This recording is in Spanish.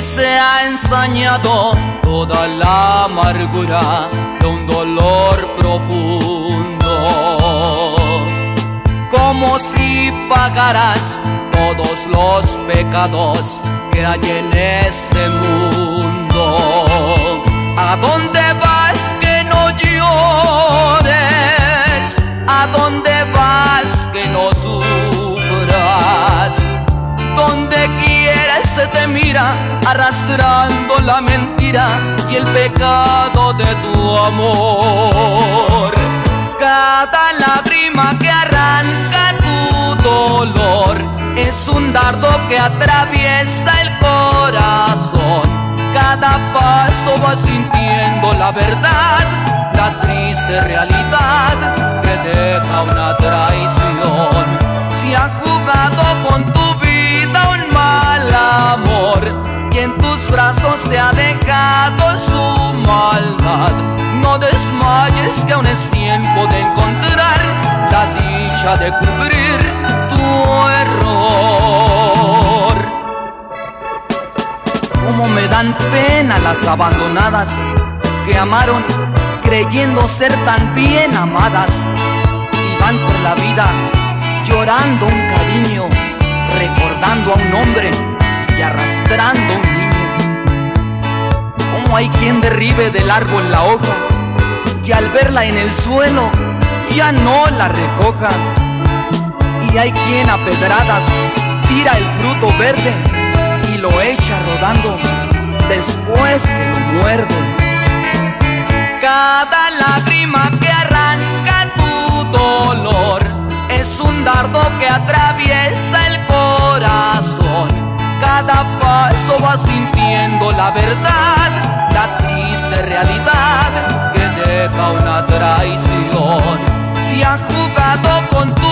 se ha ensañado toda la amargura de un dolor profundo. Como si pagaras todos los pecados que hay en este mundo. Se te mira arrastrando la mentira y el pecado de tu amor. Cada lágrima que arranca tu dolor es un dardo que atraviesa el corazón. Cada paso vas sintiendo la verdad, la triste realidad que deja una traición. Tus brazos te ha dejado su maldad, no desmayes que aún es tiempo de encontrar la dicha de cubrir tu error. Como me dan pena las abandonadas que amaron creyendo ser tan bien amadas y van por la vida llorando un cariño, Hay quien derribe del árbol la hoja y al verla en el suelo ya no la recoja. Y hay quien a pedradas tira el fruto verde y lo echa rodando después que lo muerde. Cada lágrima que Cada paso vas sintiendo la verdad, la triste realidad que deja una traición. Si han jugado con tu